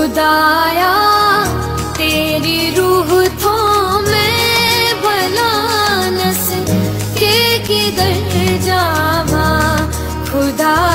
खुदाया तेरी रूह थो मैं भलानस के किधर जावा। खुदा